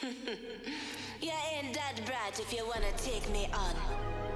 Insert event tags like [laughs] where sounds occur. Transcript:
[laughs] you ain't that bright if you wanna take me on.